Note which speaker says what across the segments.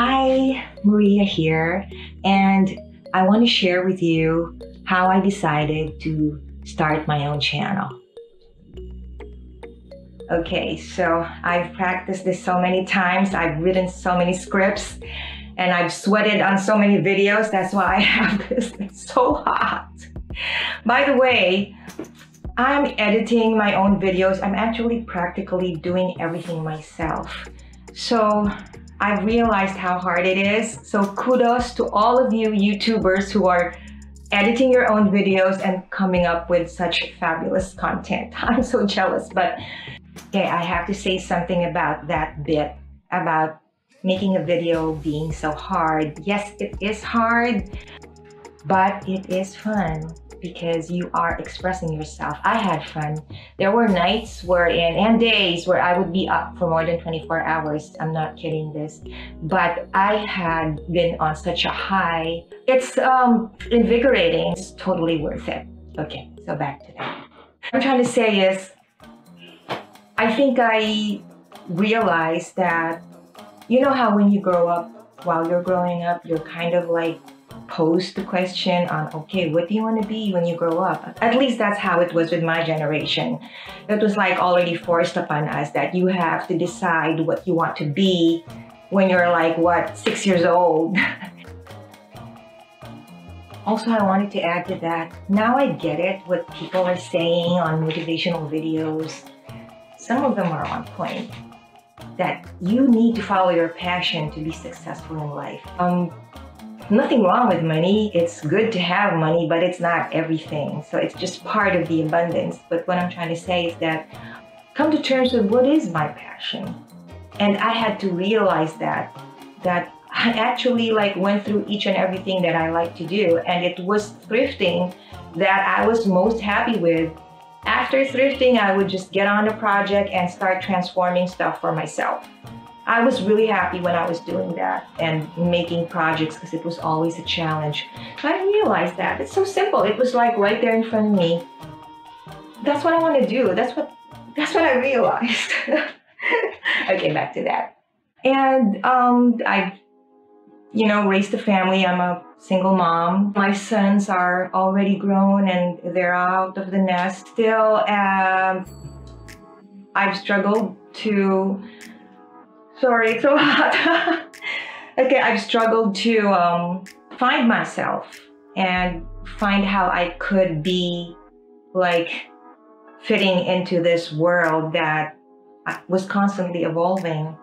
Speaker 1: Hi, Maria here, and I want to share with you how I decided to start my own channel. Okay, so I've practiced this so many times, I've written so many scripts, and I've sweated on so many videos. That's why I have this. It's so hot. By the way, I'm editing my own videos. I'm actually practically doing everything myself. So I've realized how hard it is. So kudos to all of you YouTubers who are editing your own videos and coming up with such fabulous content. I'm so jealous, but okay, I have to say something about that bit about making a video being so hard. Yes, it is hard, but it is fun because you are expressing yourself. I had fun. There were nights wherein and days where I would be up for more than 24 hours. I'm not kidding this. But I had been on such a high. It's um invigorating. It's totally worth it. Okay, so back to that. What I'm trying to say is I think I realized that you know how when you grow up while you're growing up, you're kind of like pose the question on, okay, what do you want to be when you grow up? At least that's how it was with my generation. It was like already forced upon us that you have to decide what you want to be when you're like, what, six years old. also, I wanted to add to that, now I get it, what people are saying on motivational videos. Some of them are on point that you need to follow your passion to be successful in life. Um, nothing wrong with money. It's good to have money, but it's not everything. So it's just part of the abundance. But what I'm trying to say is that come to terms with what is my passion. And I had to realize that that I actually like went through each and everything that I like to do and it was thrifting that I was most happy with. After thrifting, I would just get on the project and start transforming stuff for myself. I was really happy when I was doing that and making projects because it was always a challenge. But I realized that it's so simple. It was like right there in front of me. That's what I want to do. That's what that's what I realized. I okay, back to that. And um, I, you know, raised a family. I'm a single mom. My sons are already grown and they're out of the nest. Still, um, I've struggled to Sorry, it's so hot. okay, I've struggled to um, find myself and find how I could be like fitting into this world that was constantly evolving.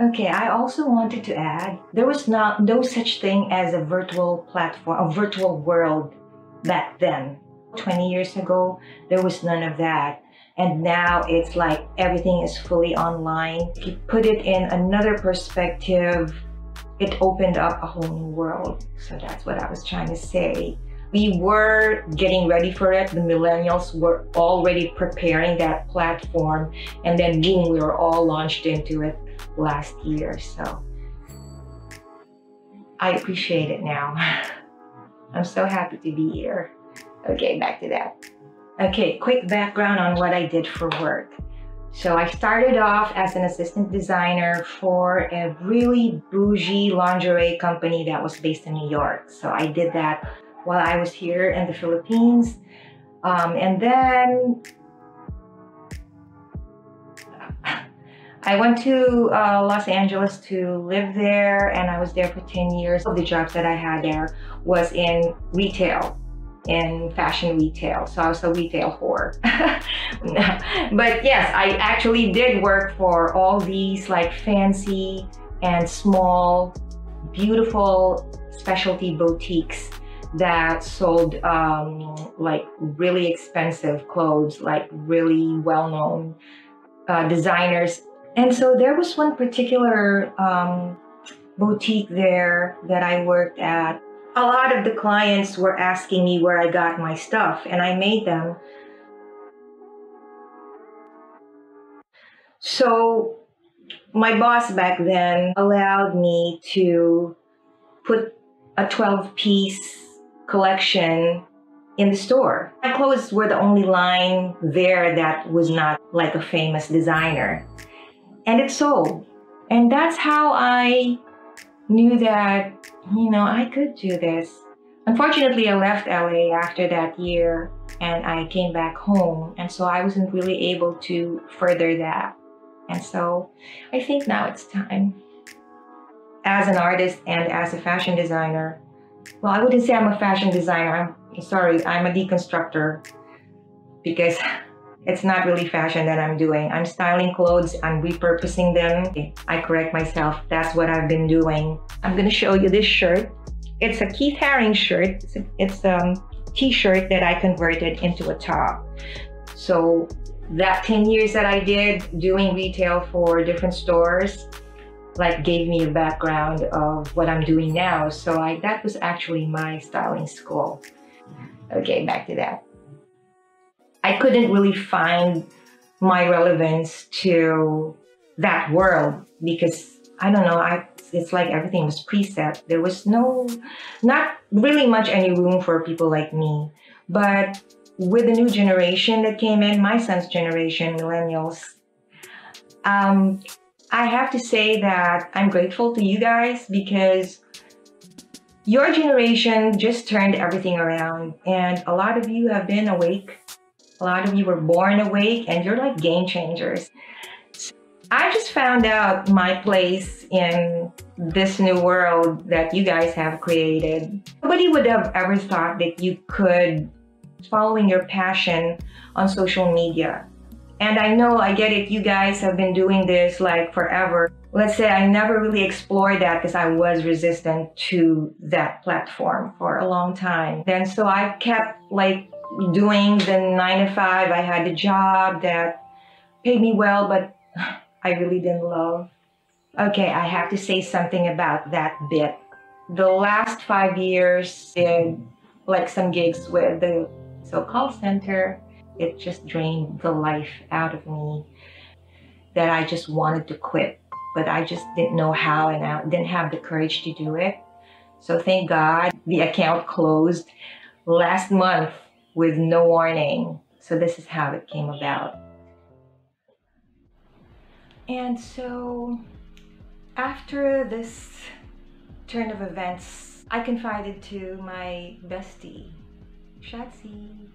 Speaker 1: Okay, I also wanted to add there was not no such thing as a virtual platform, a virtual world back then. 20 years ago, there was none of that. And now it's like everything is fully online. If you put it in another perspective, it opened up a whole new world. So that's what I was trying to say. We were getting ready for it. The millennials were already preparing that platform. And then boom, we were all launched into it last year. So I appreciate it now. I'm so happy to be here. Okay, back to that. Okay, quick background on what I did for work. So I started off as an assistant designer for a really bougie lingerie company that was based in New York. So I did that while I was here in the Philippines. Um, and then I went to uh, Los Angeles to live there and I was there for 10 years. The jobs that I had there was in retail in fashion retail. So I was a retail whore. but yes, I actually did work for all these like fancy and small, beautiful specialty boutiques that sold um, like really expensive clothes, like really well-known uh, designers. And so there was one particular um, boutique there that I worked at a lot of the clients were asking me where I got my stuff, and I made them. So, my boss back then allowed me to put a 12 piece collection in the store. My clothes were the only line there that was not like a famous designer. And it sold. And that's how I knew that, you know, I could do this. Unfortunately, I left LA after that year and I came back home. And so I wasn't really able to further that. And so I think now it's time. As an artist and as a fashion designer, well, I wouldn't say I'm a fashion designer. I'm sorry, I'm a deconstructor because it's not really fashion that I'm doing. I'm styling clothes, I'm repurposing them. I correct myself. That's what I've been doing. I'm gonna show you this shirt. It's a Keith Haring shirt. It's a, a um, t-shirt that I converted into a top. So that 10 years that I did doing retail for different stores, like gave me a background of what I'm doing now. So I, that was actually my styling school. Okay, back to that. I couldn't really find my relevance to that world because I don't know, I it's like everything was preset. There was no not really much any room for people like me. But with the new generation that came in, my son's generation, millennials, um, I have to say that I'm grateful to you guys because your generation just turned everything around, and a lot of you have been awake. A lot of you were born awake, and you're like game changers. I just found out my place in this new world that you guys have created. Nobody would have ever thought that you could following your passion on social media and I know I get it, you guys have been doing this like forever. Let's say I never really explored that because I was resistant to that platform for a long time. Then so I kept like doing the nine to five. I had a job that paid me well, but I really didn't love. Okay, I have to say something about that bit. The last five years did like some gigs with the so-called center it just drained the life out of me that I just wanted to quit, but I just didn't know how and I didn't have the courage to do it. So thank God the account closed last month with no warning. So this is how it came about. And so after this turn of events, I confided to my bestie, Shatsi.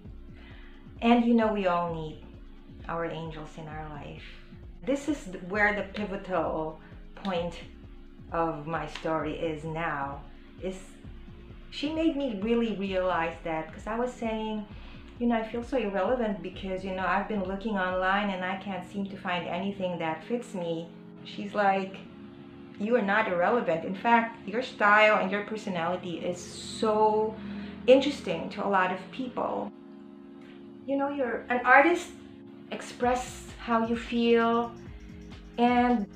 Speaker 1: And you know, we all need our angels in our life. This is where the pivotal point of my story is now. Is she made me really realize that because I was saying, you know, I feel so irrelevant because, you know, I've been looking online and I can't seem to find anything that fits me. She's like, you are not irrelevant. In fact, your style and your personality is so interesting to a lot of people you know you're an artist express how you feel and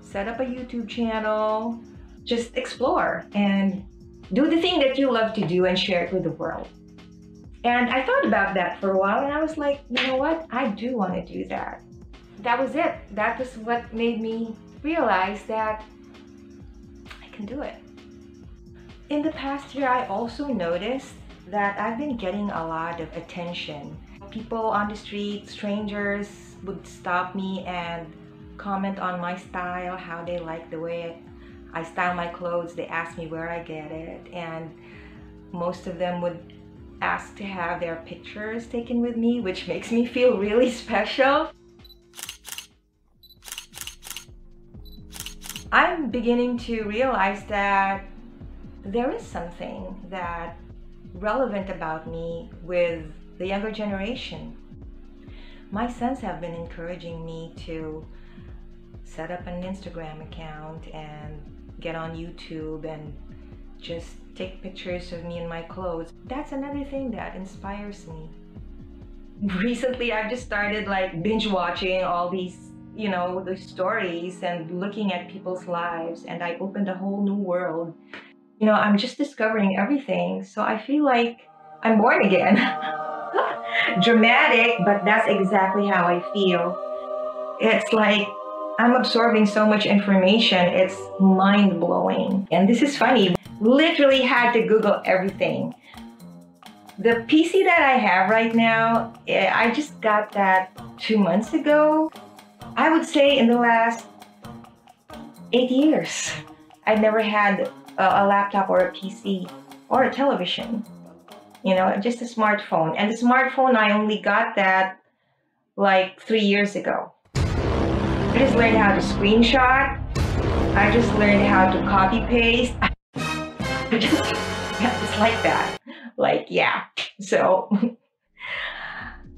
Speaker 1: set up a youtube channel just explore and do the thing that you love to do and share it with the world. And i thought about that for a while and i was like you know what? I do want to do that. That was it. That was what made me realize that i can do it. In the past year i also noticed that i've been getting a lot of attention. People on the street, strangers would stop me and comment on my style, how they like the way I style my clothes. They ask me where I get it and most of them would ask to have their pictures taken with me, which makes me feel really special. I'm beginning to realize that there is something that relevant about me with the younger generation. My sons have been encouraging me to set up an Instagram account and get on YouTube and just take pictures of me in my clothes. That's another thing that inspires me. Recently, I've just started like binge watching all these, you know, the stories and looking at people's lives, and I opened a whole new world. You know, I'm just discovering everything, so I feel like I'm born again. dramatic, but that's exactly how I feel. It's like I'm absorbing so much information, it's mind blowing. And this is funny, literally had to Google everything. The PC that I have right now, eh, I just got that two months ago. I would say in the last eight years. I've never had a, a laptop or a PC or a television. You know, just a smartphone. And the smartphone, I only got that like three years ago. I just learned how to screenshot. I just learned how to copy paste. I just, it's like that. Like, yeah. So,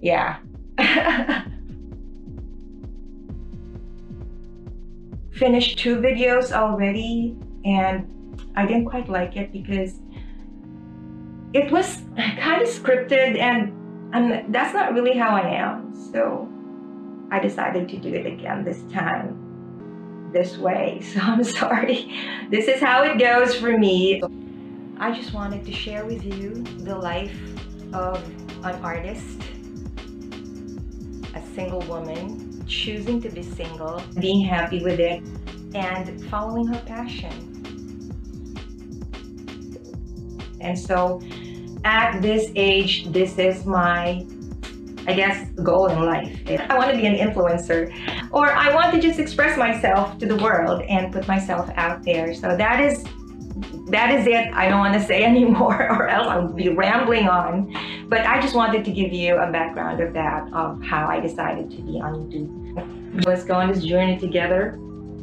Speaker 1: yeah. Finished two videos already, and I didn't quite like it because it was kind of scripted, and, and that's not really how I am. So, I decided to do it again this time this way. So I'm sorry. This is how it goes for me. I just wanted to share with you the life of an artist, a single woman, choosing to be single, being happy with it, and following her passion. And so at this age, this is my I guess, goal in life. I want to be an influencer or I want to just express myself to the world and put myself out there. So that is that is it. I don't want to say anymore or else I'll be rambling on. But I just wanted to give you a background of that, of how I decided to be on YouTube. Let's go on this journey together.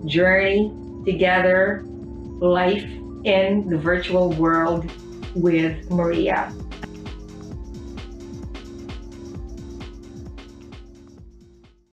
Speaker 1: Journey together, life in the virtual world with Maria.